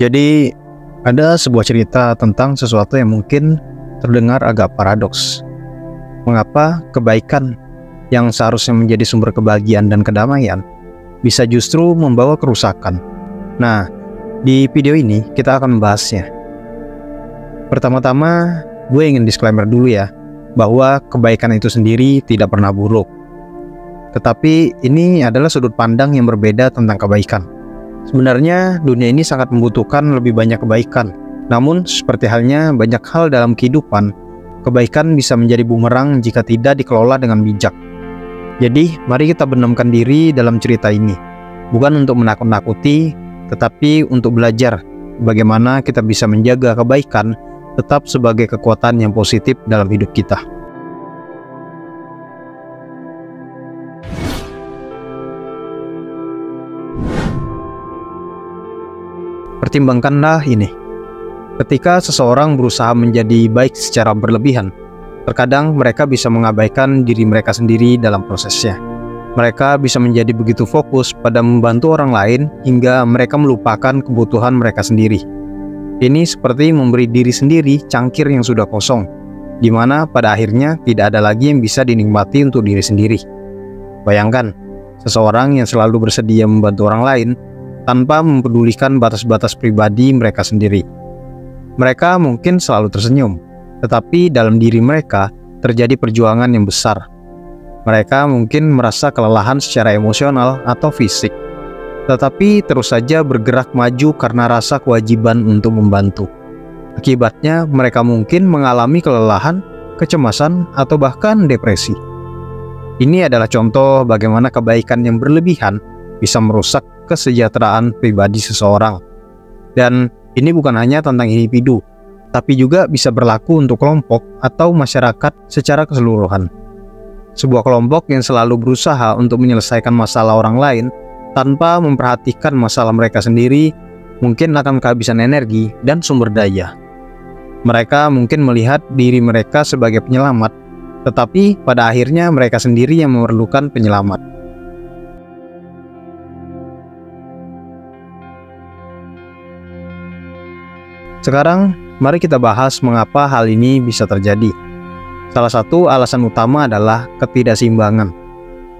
Jadi ada sebuah cerita tentang sesuatu yang mungkin terdengar agak paradoks. Mengapa kebaikan yang seharusnya menjadi sumber kebahagiaan dan kedamaian bisa justru membawa kerusakan? Nah, di video ini kita akan membahasnya. Pertama-tama, gue ingin disclaimer dulu ya, bahwa kebaikan itu sendiri tidak pernah buruk. Tetapi ini adalah sudut pandang yang berbeda tentang kebaikan. Sebenarnya dunia ini sangat membutuhkan lebih banyak kebaikan. Namun seperti halnya banyak hal dalam kehidupan, kebaikan bisa menjadi bumerang jika tidak dikelola dengan bijak. Jadi, mari kita benamkan diri dalam cerita ini. Bukan untuk menakut-nakuti, tetapi untuk belajar bagaimana kita bisa menjaga kebaikan tetap sebagai kekuatan yang positif dalam hidup kita. Pertimbangkanlah ini. Ketika seseorang berusaha menjadi baik secara berlebihan, terkadang mereka bisa mengabaikan diri mereka sendiri dalam prosesnya. Mereka bisa menjadi begitu fokus pada membantu orang lain hingga mereka melupakan kebutuhan mereka sendiri. Ini seperti memberi diri sendiri cangkir yang sudah kosong, di mana pada akhirnya tidak ada lagi yang bisa dinikmati untuk diri sendiri. Bayangkan, seseorang yang selalu bersedia membantu orang lain tanpa mempedulikan batas-batas pribadi mereka sendiri. Mereka mungkin selalu tersenyum, tetapi dalam diri mereka terjadi perjuangan yang besar. Mereka mungkin merasa kelelahan secara emosional atau fisik, tetapi terus saja bergerak maju karena rasa kewajiban untuk membantu. Akibatnya, mereka mungkin mengalami kelelahan, kecemasan, atau bahkan depresi. Ini adalah contoh bagaimana kebaikan yang berlebihan bisa merusak kesejahteraan pribadi seseorang. Dan ini bukan hanya tentang individu, tapi juga bisa berlaku untuk kelompok atau masyarakat secara keseluruhan. Sebuah kelompok yang selalu berusaha untuk menyelesaikan masalah orang lain tanpa memperhatikan masalah mereka sendiri mungkin akan kehabisan energi dan sumber daya. Mereka mungkin melihat diri mereka sebagai penyelamat, tetapi pada akhirnya mereka sendiri yang memerlukan penyelamat. Sekarang, mari kita bahas mengapa hal ini bisa terjadi. Salah satu alasan utama adalah ketidakseimbangan.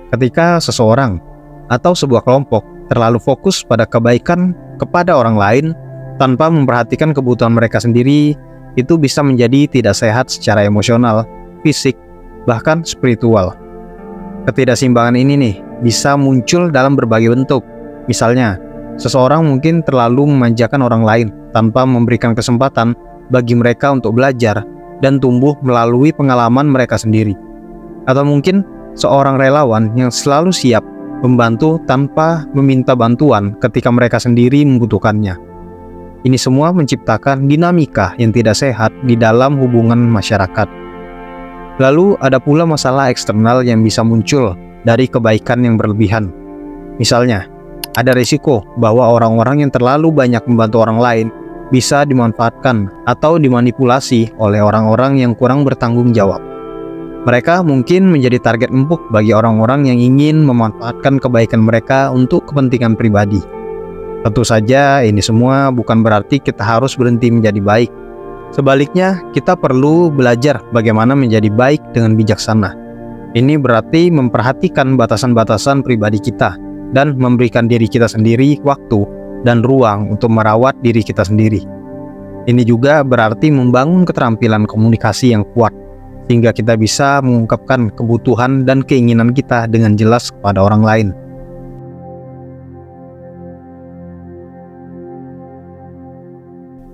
Ketika seseorang atau sebuah kelompok terlalu fokus pada kebaikan kepada orang lain tanpa memperhatikan kebutuhan mereka sendiri, itu bisa menjadi tidak sehat secara emosional, fisik, bahkan spiritual. Ketidakseimbangan ini nih bisa muncul dalam berbagai bentuk. Misalnya, seseorang mungkin terlalu memanjakan orang lain tanpa memberikan kesempatan bagi mereka untuk belajar dan tumbuh melalui pengalaman mereka sendiri. Atau mungkin seorang relawan yang selalu siap membantu tanpa meminta bantuan ketika mereka sendiri membutuhkannya. Ini semua menciptakan dinamika yang tidak sehat di dalam hubungan masyarakat. Lalu ada pula masalah eksternal yang bisa muncul dari kebaikan yang berlebihan. Misalnya, ada risiko bahwa orang-orang yang terlalu banyak membantu orang lain bisa dimanfaatkan atau dimanipulasi oleh orang-orang yang kurang bertanggung jawab. Mereka mungkin menjadi target empuk bagi orang-orang yang ingin memanfaatkan kebaikan mereka untuk kepentingan pribadi. Tentu saja, ini semua bukan berarti kita harus berhenti menjadi baik. Sebaliknya, kita perlu belajar bagaimana menjadi baik dengan bijaksana. Ini berarti memperhatikan batasan-batasan pribadi kita dan memberikan diri kita sendiri waktu dan ruang untuk merawat diri kita sendiri. Ini juga berarti membangun keterampilan komunikasi yang kuat, sehingga kita bisa mengungkapkan kebutuhan dan keinginan kita dengan jelas kepada orang lain.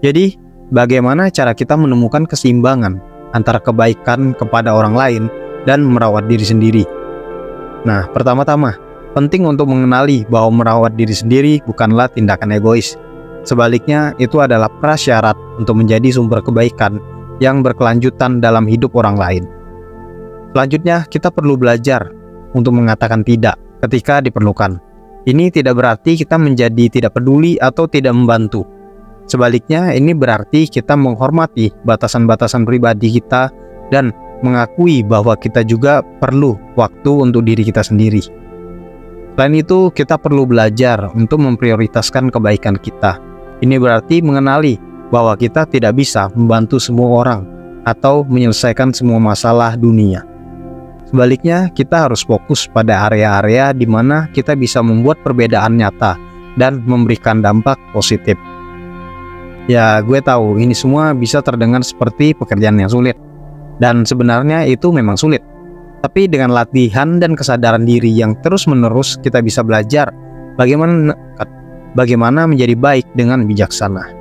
Jadi, bagaimana cara kita menemukan keseimbangan antara kebaikan kepada orang lain dan merawat diri sendiri? Nah, pertama-tama, Penting untuk mengenali bahwa merawat diri sendiri bukanlah tindakan egois. Sebaliknya, itu adalah prasyarat untuk menjadi sumber kebaikan yang berkelanjutan dalam hidup orang lain. Selanjutnya, kita perlu belajar untuk mengatakan tidak ketika diperlukan. Ini tidak berarti kita menjadi tidak peduli atau tidak membantu. Sebaliknya, ini berarti kita menghormati batasan-batasan pribadi kita dan mengakui bahwa kita juga perlu waktu untuk diri kita sendiri. Selain itu, kita perlu belajar untuk memprioritaskan kebaikan kita. Ini berarti mengenali bahwa kita tidak bisa membantu semua orang atau menyelesaikan semua masalah dunia. Sebaliknya, kita harus fokus pada area-area di mana kita bisa membuat perbedaan nyata dan memberikan dampak positif. Ya, gue tahu ini semua bisa terdengar seperti pekerjaan yang sulit. Dan sebenarnya itu memang sulit. Tapi dengan latihan dan kesadaran diri yang terus-menerus kita bisa belajar bagaimana bagaimana menjadi baik dengan bijaksana.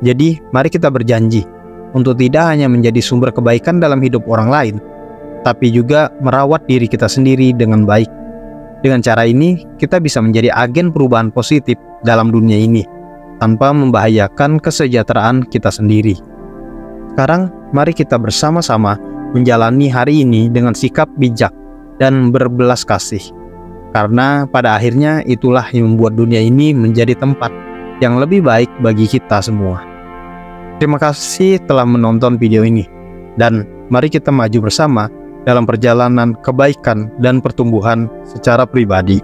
Jadi, mari kita berjanji untuk tidak hanya menjadi sumber kebaikan dalam hidup orang lain, tapi juga merawat diri kita sendiri dengan baik. Dengan cara ini, kita bisa menjadi agen perubahan positif dalam dunia ini tanpa membahayakan kesejahteraan kita sendiri. Sekarang, mari kita bersama-sama menjalani hari ini dengan sikap bijak dan berbelas kasih. Karena pada akhirnya itulah yang membuat dunia ini menjadi tempat yang lebih baik bagi kita semua. Terima kasih telah menonton video ini, dan mari kita maju bersama dalam perjalanan kebaikan dan pertumbuhan secara pribadi.